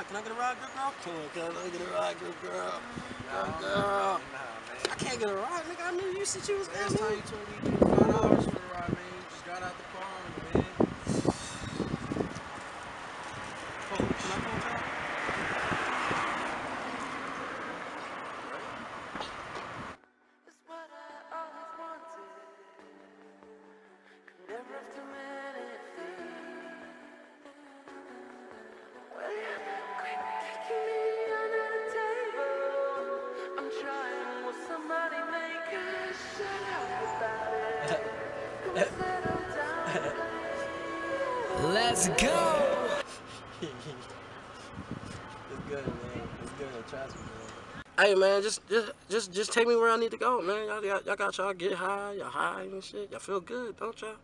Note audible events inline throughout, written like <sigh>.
ride. Can I get a ride, good girl? Come on, can I get a ride, good girl? Good girl. Nah, man. I can't get a ride, nigga. I knew you said you was Last time you told me you needed five dollars for the ride, man. You just got out the Uh, uh, Let's go! <laughs> It's good, man. It's good. Trust me, man. Hey, man, just, just, just, just take me where I need to go, man. Y'all, y'all, y'all got y'all get high, y'all high and shit. Y'all feel good, don't y'all?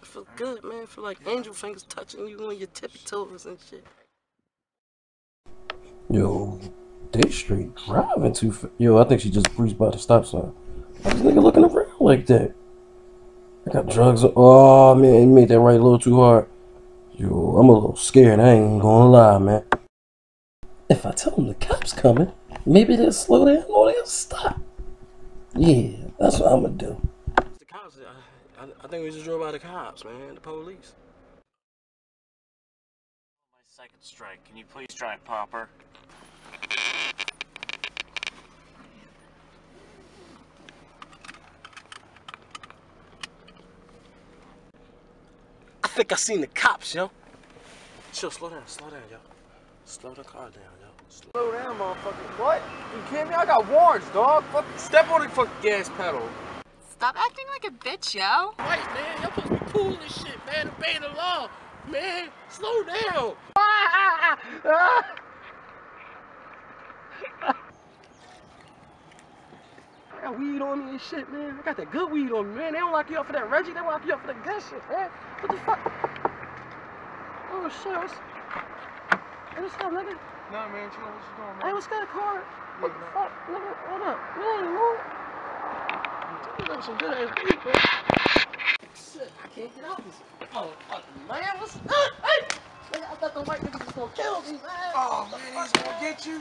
I feel good, man. feel like angel fingers touching you on your tippy toes and shit. Yo, they straight driving too fast. Yo, I think she just breezed by the stop sign. Why this nigga looking around like that? I got drugs. Oh man, he made that right a little too hard. Yo, I'm a little scared. I ain't gonna lie, man. If I tell them the cops coming, maybe they'll slow down or they'll stop. Yeah, that's what I'm gonna do. The cops. I, I, I think we just drove by the cops, man. The police. My second strike. Can you please try popper? Think I seen the cops, yo. Chill, slow down, slow down, yo. Slow the car down, yo. Slow. Slow down, motherfucker. What? You kidding me? I got warrants, dog. Fuck, step on the fucking gas pedal. Stop acting like a bitch, yo. Right, man. Y'all supposed to be cool and shit, man. Obey the law, man. Slow down. <laughs> I got weed on me and shit, man. I got that good weed on me, man. They don't lock you up for that Reggie. They lock you up for the good shit, man. What the fuck? Oh shit. What's, what's up, nigga? Nah, man, chill. What you doing, Hey, man? what's that car? What the Yeah, fuck, nigga? Hold up. Man, move. You got some good ass weed, man. Shit, I can't get out this. Oh, fucking man, what's up? Hey! Nigga, I thought the white niggas was gonna kill me, man. Oh, man, he's gonna get you.